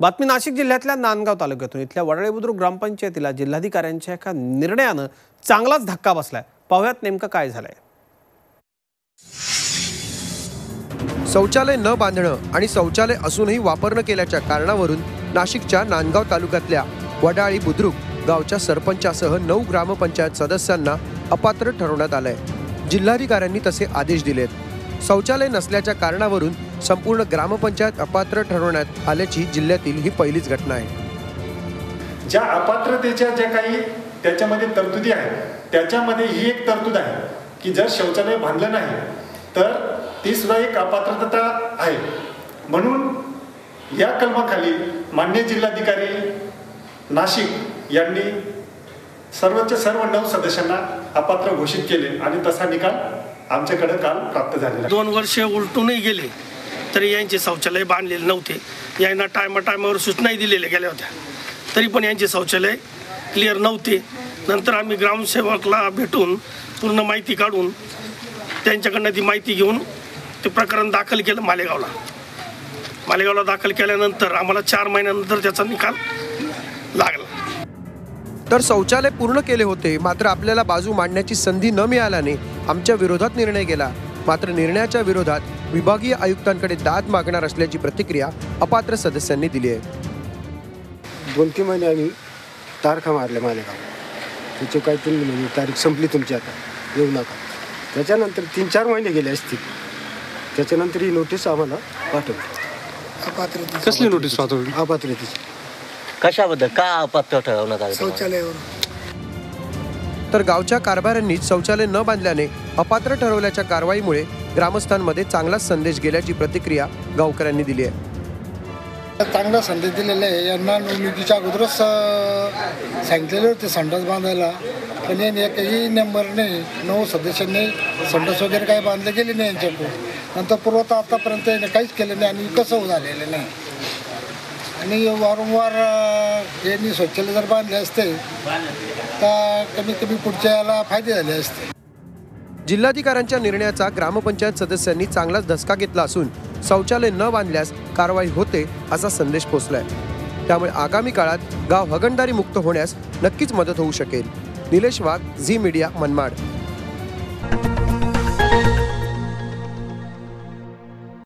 बातमी नाशिक जिल्ह्यातल्या नांदगाव तालुक्यातून. इथल्या वडाळे बुद्रुक ग्रामपंचायतीला जिल्हाधिकाऱ्यांच्या एका निर्णयानं चांगलाच धक्का बसलाय. पाहुयात नेमकं काय झालंय. शौचालय न बांधणं आणि शौचालय असूनही वापर न केल्याच्या कारणावरून नाशिकच्या नांदगाव तालुक्यातल्या वडाळी बुद्रुक गावच्या सरपंचासह नऊ ग्रामपंचायत सदस्यांना अपात्र ठरवण्यात आलंय. जिल्हाधिकाऱ्यांनी तसे आदेश दिलेत. शौचालय नसल्याच्या कारणावरून संपूर्ण ग्रामपंचायत अपात्र ठरवण्यात आल्याची जिल्ह्यातील ही पहिलीच घटना आहे. ज्या अपात्रतेच्या ज्या काही त्याच्यामध्ये तरतुदी आहेत त्याच्यामध्ये ही एक तरतूद आहे की जर शौचालय बांधलं नाही तर ती सुद्धा एक अपात्रता आहे. म्हणून या कलमाखाली मान्य जिल्हाधिकारी नाशिक यांनी सर्वच्या सर्व नऊ सदस्यांना अपात्र घोषित केले आणि तसा निकाल आमच्याकडे काल प्राप्त झालेला. दोन वर्ष उलटूनही गेले. तरी यांचे शौचालय बांधलेले नव्हते. यांना टायमा टायमावर सूचनाही दिलेल्या गेल्या होत्या. तरी पण यांचे शौचालय क्लिअर नव्हते. नंतर आम्ही ग्रामसेवकला भेटून पूर्ण माहिती काढून त्यांच्याकडनं ती माहिती घेऊन ते प्रकरण दाखल केलं मालेगावला. मालेगावला दाखल केल्यानंतर आम्हाला चार महिन्यानंतर त्याचा निकाल लागला. तर शौचालय पूर्ण केले होते मात्र आपल्याला बाजू मांडण्याची संधी न मिळाल्याने आमच्या विरोधात निर्णय गेला. मात्र निर्णयाच्या विरोधात विभागीय आयुक्तांकडे दाद मागणार असल्याची प्रतिक्रिया अपात्र सदस्यांनी दिली आहे. दोन तीन महिने आम्ही तारखा मारल्या मालेगाव त्याचे काही तीन महिने तारीख संपली तुमची आता. येऊ नका. त्याच्यानंतर तीन चार महिने गेले असतील. त्याच्यानंतर ही नोटीस आम्हाला पाठवली. कसली नोटीस पाठवली? अपात्रतेची कशाबद्दल? का अपात्र ठरवण्यात आलं तुम्हाला? शौचालयावर. तर गावच्या कारभाऱ्यांनीच शौचालय न बांधल्याने अपात्र ठरवल्याच्या कारवाईमुळे ग्रामस्थांमध्ये चांगलाच संदेश गेल्याची प्रतिक्रिया गावकऱ्यांनी दिली आहे. चांगला संदेश दिलेला आहे. यांना निवडणुकीच्या अगोदरच सांगितलेले होते संडास बांधायला. पण यांनी एकही नंबरने नऊ सदस्यांनी संडास वगैरे काही बांधले गेले नाही यांच्याकडून. नंतर पुरवठा आतापर्यंत याने काहीच केलं नाही आणि कसं झालेलं नाही. आणि वारंवार यांनी स्वच्छालय जर बांधले असते तर कमीत कमी पुढच्या याला फायदे झाले असते. जिल्हाधिकाऱ्यांच्या निर्णयाचा ग्रामपंचायत सदस्यांनी चांगलाच धसका घेतला असून शौचालय न बांधल्यास कारवाई होते असा संदेश पोचलाय. त्यामुळे आगामी काळात गाव हगणदारी मुक्त होण्यास नक्कीच मदत होऊ शकेल. Nilesh Wagh Zee media Manmad.